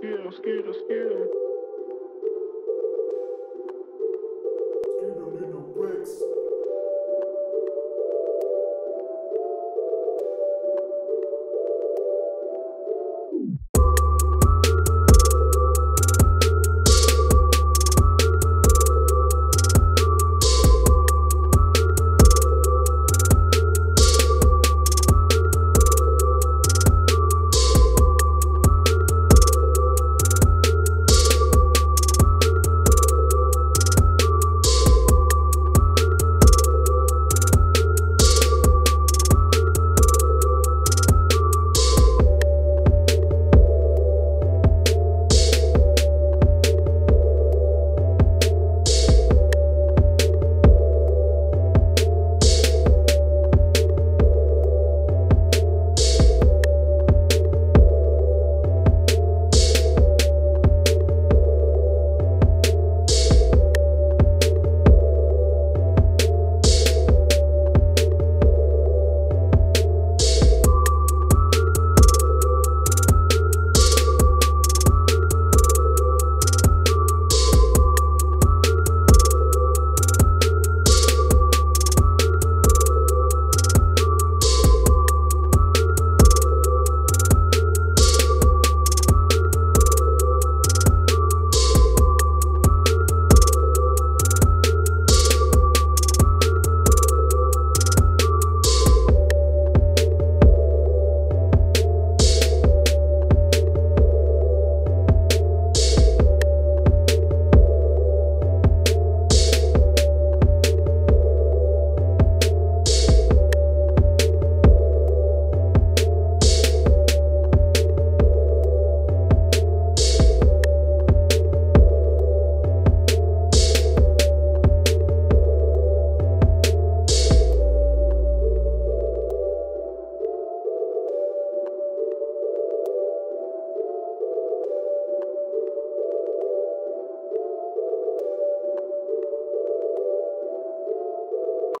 Skill, I'm scared,